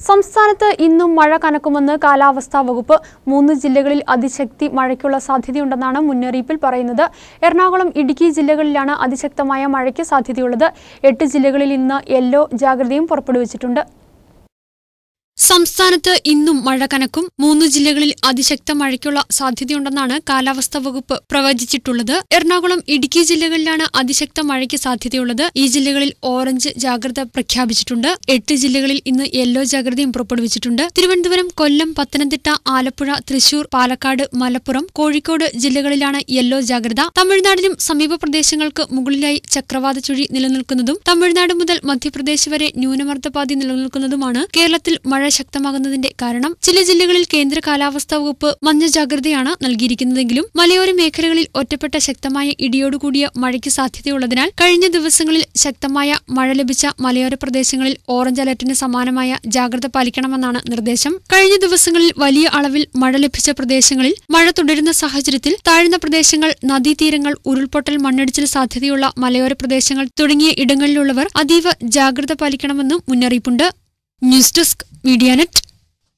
സംസ്ഥാനത്ത് ഇന്നും മഴ കനക്കുമെന്ന് കാലാവസ്ഥാ വകുപ്പ് മൂന്ന് ജില്ലകളിൽ അതിശക്തി മഴയ്ക്കുള്ള സാധ്യതയുണ്ടെന്നാണ് മുന്നറിയിപ്പിൽ പറയുന്നത്. എറണാകുളം ഇടുക്കി ജില്ലകളിലാണ് അതിശക്തമായ മഴയ്ക്ക് സാധ്യതയുള്ളത്. എട്ട് ജില്ലകളിൽ ഇന്ന് യെല്ലോ ജാഗ്രതയും പുറപ്പെടുവിച്ചിട്ടുണ്ട്. സംസ്ഥാനത്ത് ഇന്നും മഴ കനക്കും. മൂന്ന് ജില്ലകളിൽ അതിശക്ത മഴയ്ക്കുള്ള സാധ്യതയുണ്ടെന്നാണ് കാലാവസ്ഥാ വകുപ്പ് പ്രവചിച്ചിട്ടുള്ളത്. എറണാകുളം ഇടുക്കി ജില്ലകളിലാണ് അതിശക്ത മഴയ്ക്ക് സാധ്യതയുള്ളത്. ഈ ജില്ലകളിൽ ഓറഞ്ച് ജാഗ്രത പ്രഖ്യാപിച്ചിട്ടുണ്ട്. എട്ട് ജില്ലകളിൽ ഇന്ന് യെല്ലോ ജാഗ്രതയും പുറപ്പെടുവിച്ചിട്ടുണ്ട്. തിരുവനന്തപുരം കൊല്ലം പത്തനംതിട്ട ആലപ്പുഴ തൃശൂർ പാലക്കാട് മലപ്പുറം കോഴിക്കോട് ജില്ലകളിലാണ് യെല്ലോ ജാഗ്രത. തമിഴ്നാടിനും സമീപ പ്രദേശങ്ങൾക്ക് മുകളിലായി ചക്രവാത ചുഴി നിലനിൽക്കുന്നതും തമിഴ്നാട് മുതൽ മധ്യപ്രദേശ് വരെ ന്യൂനമർദ്ദപാതി നിലനിൽക്കുന്നതുമാണ് കേരളത്തിൽ മഴ ശക്തമാകുന്നതിന്റെ കാരണം ചില ജില്ലകളിൽ കേന്ദ്ര കാലാവസ്ഥാ വകുപ്പ് മഞ്ഞ ജാഗ്രതയാണ് നൽകിയിരിക്കുന്നതെങ്കിലും മലയോര മേഖലകളിൽ ഒറ്റപ്പെട്ട ശക്തമായ ഇടിയോടുകൂടിയ മഴയ്ക്ക് സാധ്യതയുള്ളതിനാൽ കഴിഞ്ഞ ദിവസങ്ങളിൽ ശക്തമായ മഴ ലഭിച്ച മലയോര പ്രദേശങ്ങളിൽ ഓറഞ്ച് അലർട്ടിന് സമാനമായ ജാഗ്രത പാലിക്കണമെന്നാണ് നിർദ്ദേശം. കഴിഞ്ഞ ദിവസങ്ങളിൽ വലിയ അളവിൽ മഴ ലഭിച്ച പ്രദേശങ്ങളിൽ മഴ തുടരുന്ന സാഹചര്യത്തിൽ താഴ്ന്ന പ്രദേശങ്ങൾ നദീതീരങ്ങൾ ഉരുൾപൊട്ടൽ മണ്ണിടിച്ചിൽ സാധ്യതയുള്ള മലയോര പ്രദേശങ്ങൾ തുടങ്ങിയ ഇടങ്ങളിലുള്ളവർ അതീവ ജാഗ്രത പാലിക്കണമെന്നും മുന്നറിയിപ്പുണ്ട്. News desk Medianet